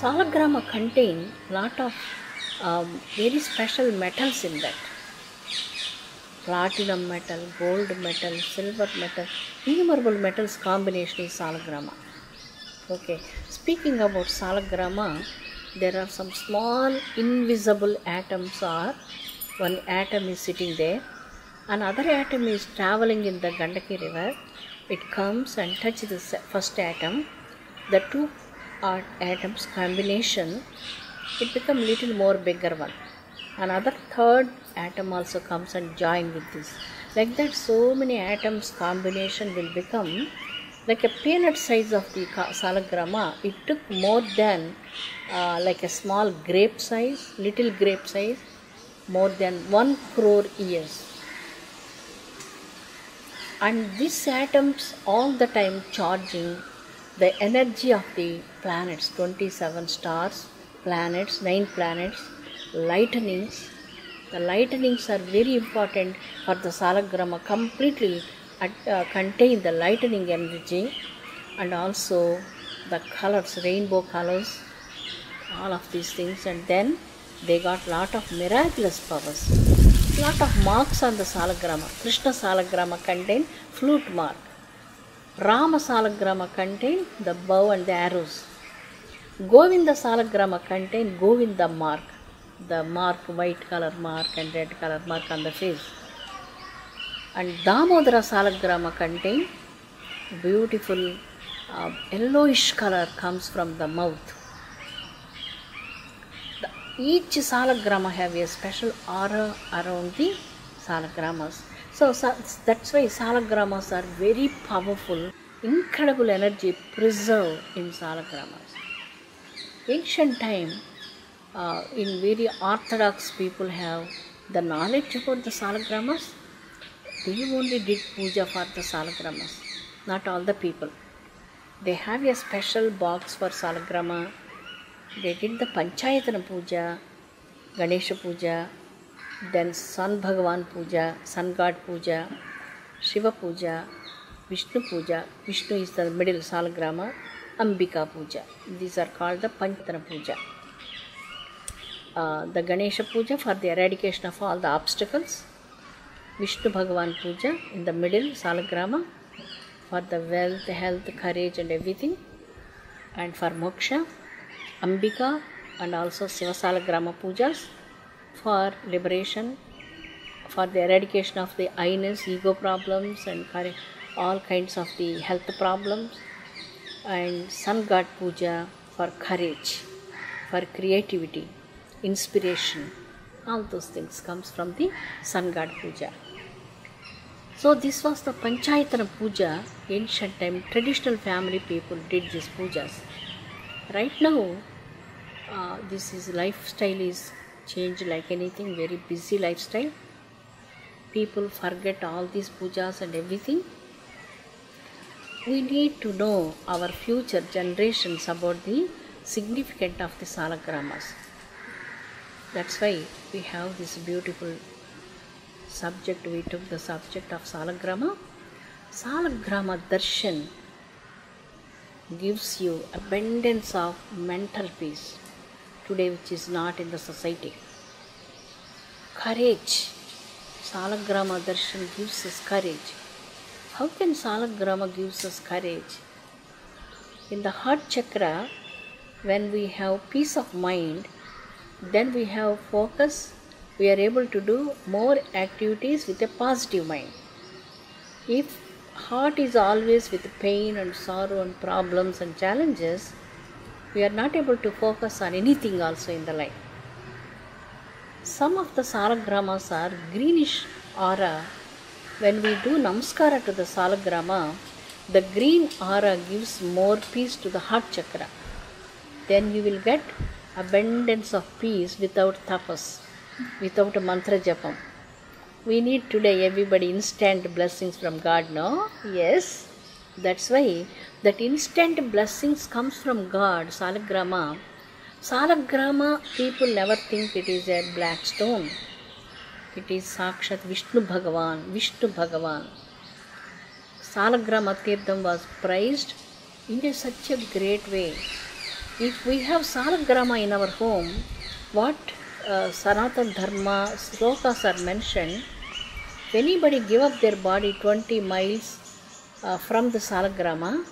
Salagrama contain lot of um, very special metals in that. Platinum metal, gold metal, silver metal, innumerable metals combination is Salagrama. Okay, speaking about Salagrama, there are some small invisible atoms or one atom is sitting there, another atom is traveling in the Gandaki river. It comes and touches the first atom. The two are atoms combination, it become little more bigger one. Another third atom also comes and join with this. Like that, so many atoms combination will become like a peanut size of the salagrama. It took more than uh, like a small grape size, little grape size, more than one crore years and these atoms all the time charging the energy of the planets 27 stars planets 9 planets lightnings. The lightnings are very important for the salagrama. Completely at, uh, contain the lightning energy and also the colors rainbow colors all of these things. And then they got lot of miraculous powers. Lot of marks on the salagrama. Krishna salagrama contain flute mark rama salagrama contain the bow and the arrows. govinda salagrama contain govinda mark the mark white color mark and red color mark on the face. And damodara salagrama contain beautiful uh, yellowish color comes from the mouth. The, each salagrama have a special aura around the salagramas. So, sa- that's why salagramas are very powerful, incredible energy preserved in salagramas. Ancient time, uh, in very orthodox people have the knowledge about the salagramas. They only did puja for the salagramas, not all the people. They have a special box for salagrama they did the Panchayatana Puja, Ganesha Puja, then sun bhagwan puja sun god puja Shiva puja Vishnu puja Vishnu is the middle Shaligram Ambika puja these are call the Panchatan puja the Ganesh puja for the eradication of all the obstacles Vishnu bhagwan puja in the middle Shaligram for the wealth health courage and everything and for moksha Ambika and also Shiv साल ग्राम पूजा for liberation, for the eradication of the I-ness, ego problems, and all kinds of the health problems, and Sun God Puja for courage, for creativity, inspiration. All those things comes from the Sun God Puja. So this was the Panchayatana Puja, ancient time, traditional family people did these pujas. Right now, uh, this is lifestyle is changed like anything, very busy lifestyle. People forget all these pujas and everything. We need to know our future generations about the significance of the salagramas. That's why we have this beautiful subject. We took the subject of salagrama. Salagrama darshan gives you abundance of mental peace today which is not in the society. Courage. Salagrama darshan gives us courage. How can salagrama gives us courage? In the heart chakra when we have peace of mind then we have focus. We are able to do more activities with a positive mind. If heart is always with pain and sorrow and problems and challenges, we are not able to focus on anything also in the life. Some of the salagramas are greenish aura. When we do namaskara to the salagrama, the green aura gives more peace to the heart chakra. Then you will get abundance of peace without tapas, without a mantra japam we need today everybody instant blessings from god no yes that's why that instant blessings comes from god salagrama. Salagrama people never think it is a black stone. It is sakshat vishnu bhagavan vishnu bhagavan. Salagrama tirtham was praised in a such a great way. If we have salagrama in our home, what uh, Dharma slokas are mentioned, if anybody give up their body 20 miles uh, from the salagrama,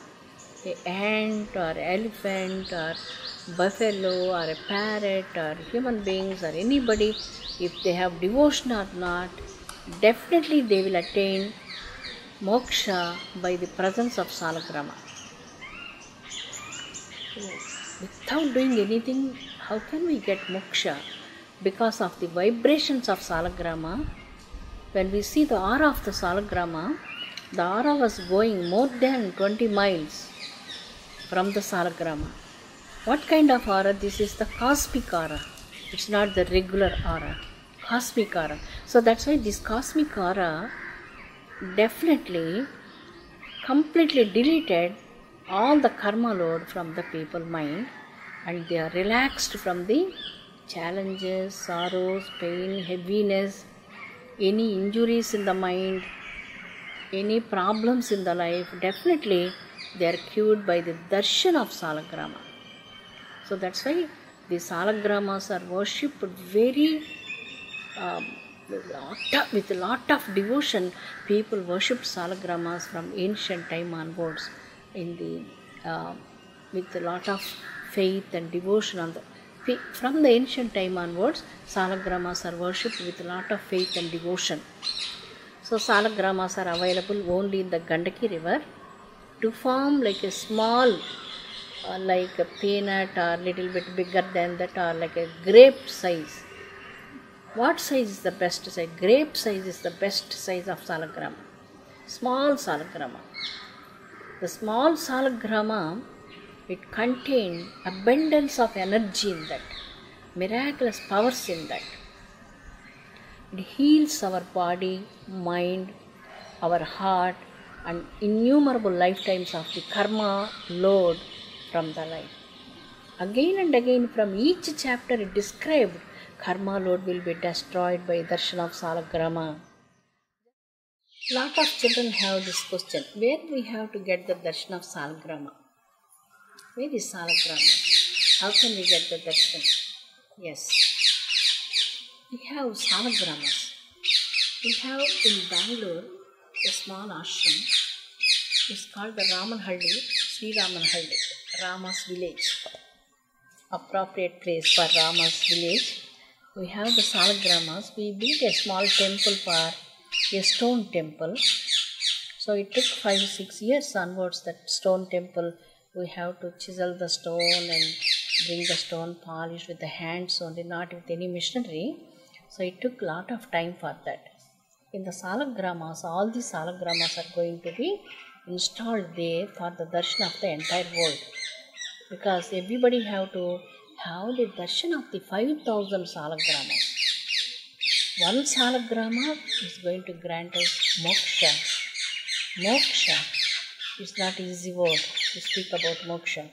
a ant or elephant or buffalo or a parrot or human beings or anybody, if they have devotion or not, definitely they will attain moksha by the presence of salagrama. Without doing anything, how can we get moksha? Because of the vibrations of salagrama, when we see the aura of the salagrama, the aura was going more than 20 miles from the salagrama. What kind of aura? This is the cosmic aura. It's not the regular aura. Cosmic aura. So that's why this cosmic aura definitely completely deleted all the karma load from the people mind and they are relaxed from the challenges, sorrows, pain, heaviness, any injuries in the mind, any problems in the life, definitely they are cured by the darshan of Salagrama. So that's why the Salagramas are worshipped very um, with a lot of devotion. People worshipped Salagramas from ancient time onwards in the uh, with a lot of faith and devotion on the from the ancient time onwards, salagramas are worshipped with a lot of faith and devotion. So, salagramas are available only in the Gandaki river to form like a small, uh, like a peanut or little bit bigger than that, or like a grape size. What size is the best size? Grape size is the best size of salagrama. Small salagrama. The small salagrama it contained abundance of energy in that, miraculous powers in that. It heals our body, mind, our heart, and innumerable lifetimes of the karma load from the life. Again and again, from each chapter, it described karma load will be destroyed by darshan of salagrama. Lot of children have this question where we have to get the darshan of salagrama? Where is Salagrama? How can we get the darshan? Yes. We have Salagramas. We have in Bangalore a small ashram. It's called the Ramanhalli, Sri Ramanhalli, Rama's village. Appropriate place for Rama's village. We have the Salagramas. We built a small temple for a stone temple. So it took five, six years onwards that stone temple we have to chisel the stone and bring the stone polished with the hands only, not with any machinery. So it took lot of time for that. In the salagramas, all the salagramas are going to be installed there for the darshan of the entire world. Because everybody have to have the darshan of the 5000 salagramas. One salagrama is going to grant us moksha. Moksha is not easy word to speak about moksha.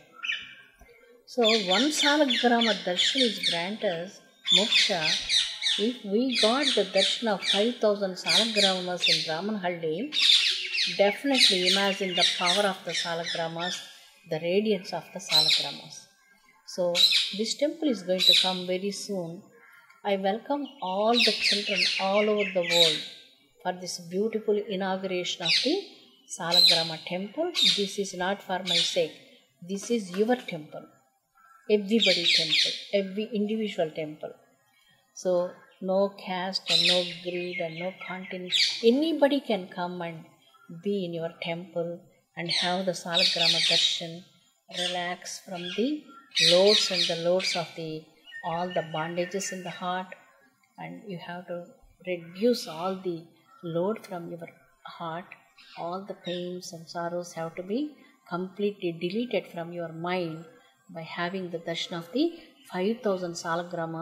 So one salagrama darshan is grant us moksha if we got the darshan of 5000 salagramas in Ramanhalli, definitely imagine the power of the salagramas, the radiance of the salagramas. So this temple is going to come very soon. I welcome all the children all over the world for this beautiful inauguration of the Salagrama temple. This is not for my sake. This is your temple. Everybody temple. Every individual temple. So no caste and no greed and no continent. Anybody can come and be in your temple and have the Salagrama darshan. Relax from the loads and the loads of the all the bondages in the heart. And you have to reduce all the load from your heart. All the pains and sorrows have to be completely deleted from your mind by having the darshan of the 5000 salagramas